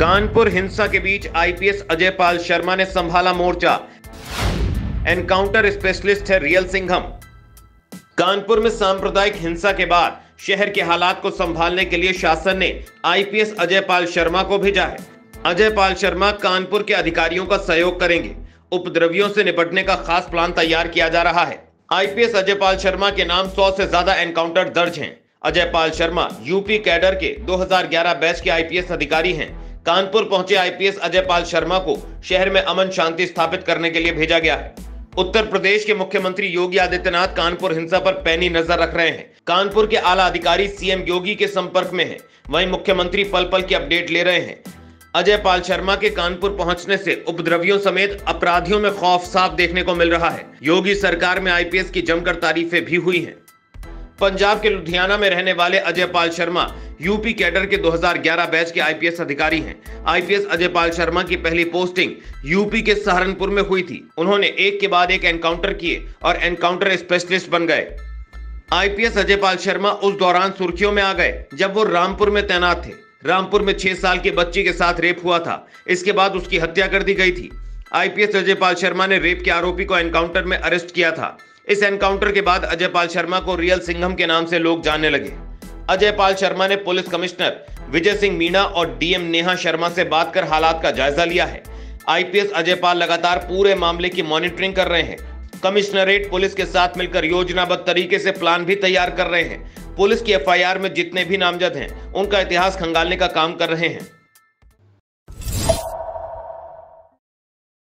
कानपुर हिंसा के बीच आईपीएस अजय पाल शर्मा ने संभाला मोर्चा। एनकाउंटर स्पेशलिस्ट है रियल सिंघम। कानपुर में सांप्रदायिक हिंसा के बाद शहर के हालात को संभालने के लिए शासन ने आईपीएस अजय पाल शर्मा को भेजा है। अजय पाल शर्मा कानपुर के अधिकारियों का सहयोग करेंगे। उपद्रवियों से निपटने का खास प्लान तैयार किया जा रहा है। आईपीएस अजय पाल शर्मा के नाम 100 से ज़्यादा एनकाउंटर दर्ज हैं। अजय पाल शर्मा यूपी कैडर के 2011 बैच के आईपीएस अधिकारी हैं। कानपुर पहुँचे आईपीएस अजय पाल शर्मा को शहर में अमन शांति स्थापित करने के लिए भेजा गया। है उत्तर प्रदेश के मुख्यमंत्री योगी आदित्यनाथ कानपुर हिंसा पर पैनी नज़र रख रहे हैं। कानपुर के आला अधिकारी सीएम योगी के संपर्क में हैं। वहीं मुख्यमंत्री पल पल की अपडेट ले रहे हैं। अजय पाल शर्मा के कानपुर पहुँचने से उपद्रवियों समेत अपराधियों में खौफ साफ़ देखने को मिल रहा है। योगी सरकार में आईपीएस की जमकर तारीफें भी हुई हैं। पंजाब के लुधियाना में रहने वाले अजय पाल शर्मा यूपी कैडर के 2011 बैच के आईपीएस अधिकारी हैं। आईपीएस अजय पाल शर्मा की पहली पोस्टिंग यूपी के सहारनपुर में हुई थी। उन्होंने एक के बाद एक एनकाउंटर किए और एनकाउंटर स्पेशलिस्ट बन गए। आईपीएस अजय पाल शर्मा उस दौरान सुर्खियों में आ गए, जब वो रामपुर में तैनात थे। रामपुर में छह साल के बच्ची के साथ रेप हुआ था। इसके बाद उसकी हत्या कर दी गई थी। आईपीएस अजय पाल शर्मा ने रेप के आरोपी को एनकाउंटर में अरेस्ट किया था। इस एनकाउंटर के बाद अजय पाल शर्मा को रियल सिंघम के नाम से लोग जानने लगे। अजय पाल शर्मा ने पुलिस कमिश्नर विजय सिंह मीणा और डीएम नेहा शर्मा से बात कर हालात का जायजा लिया है। आईपीएस अजय पाल लगातार पूरे मामले की मॉनिटरिंग कर रहे हैं। कमिश्नरेट पुलिस के साथ मिलकर योजनाबद्ध तरीके से प्लान भी तैयार कर रहे हैं। पुलिस की एफआईआर में जितने भी नामजद हैं, उनका इतिहास खंगालने का काम कर रहे हैं।